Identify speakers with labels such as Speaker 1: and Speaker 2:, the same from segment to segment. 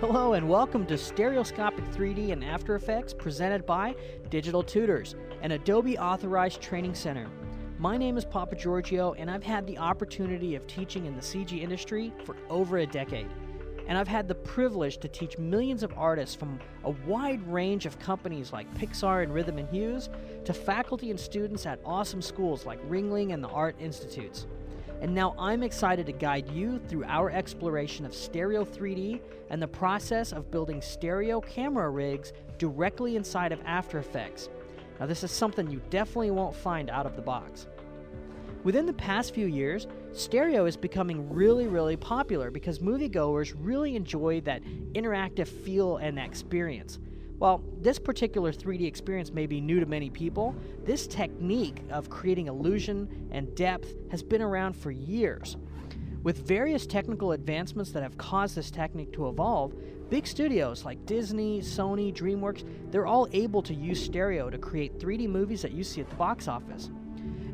Speaker 1: Hello and welcome to Stereoscopic 3D and After Effects presented by Digital Tutors, an Adobe authorized training center. My name is Papa Giorgio and I've had the opportunity of teaching in the CG industry for over a decade. And I've had the privilege to teach millions of artists from a wide range of companies like Pixar and Rhythm and Hues to faculty and students at awesome schools like Ringling and the Art Institutes. And now I'm excited to guide you through our exploration of Stereo 3D and the process of building stereo camera rigs directly inside of After Effects. Now, this is something you definitely won't find out of the box. Within the past few years, stereo is becoming really, really popular because moviegoers really enjoy that interactive feel and experience. While this particular 3D experience may be new to many people, this technique of creating illusion and depth has been around for years. With various technical advancements that have caused this technique to evolve, big studios like Disney, Sony, DreamWorks, they're all able to use stereo to create 3D movies that you see at the box office.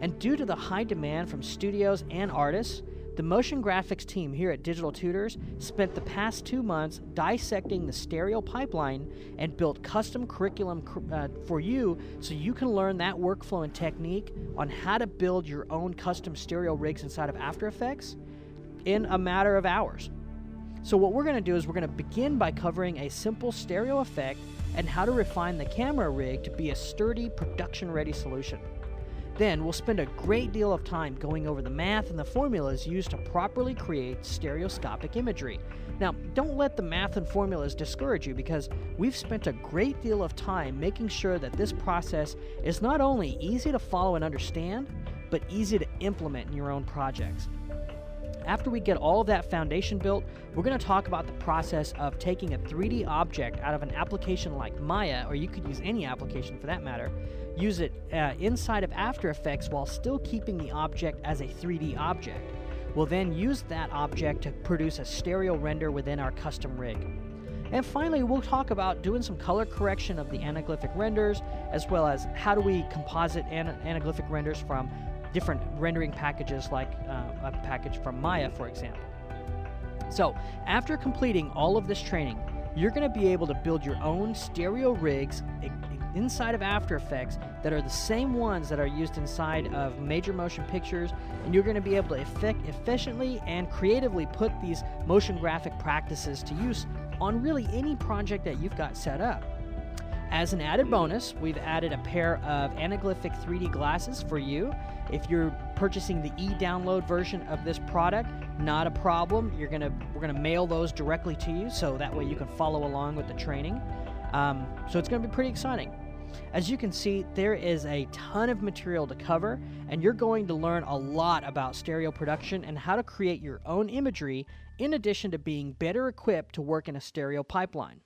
Speaker 1: And due to the high demand from studios and artists, the motion graphics team here at Digital Tutors spent the past two months dissecting the stereo pipeline and built custom curriculum uh, for you so you can learn that workflow and technique on how to build your own custom stereo rigs inside of After Effects in a matter of hours. So, what we're going to do is we're going to begin by covering a simple stereo effect and how to refine the camera rig to be a sturdy, production ready solution. Then we'll spend a great deal of time going over the math and the formulas used to properly create stereoscopic imagery. Now, don't let the math and formulas discourage you because we've spent a great deal of time making sure that this process is not only easy to follow and understand, but easy to implement in your own projects. After we get all of that foundation built, we're going to talk about the process of taking a 3D object out of an application like Maya, or you could use any application for that matter, use it uh, inside of After Effects while still keeping the object as a 3D object. We'll then use that object to produce a stereo render within our custom rig. And finally, we'll talk about doing some color correction of the anaglyphic renders, as well as how do we composite an- anaglyphic renders from different rendering packages like uh, a package from Maya, for example. So, after completing all of this training, you're going to be able to build your own stereo rigs inside of After Effects that are the same ones that are used inside of major motion pictures, and you're going to be able to effect- efficiently and creatively put these motion graphic practices to use on really any project that you've got set up. As an added bonus, we've added a pair of anaglyphic 3D glasses for you. If you're purchasing the e-download version of this product, not a problem. You're gonna we're gonna mail those directly to you, so that way you can follow along with the training. Um, so it's gonna be pretty exciting. As you can see, there is a ton of material to cover, and you're going to learn a lot about stereo production and how to create your own imagery, in addition to being better equipped to work in a stereo pipeline.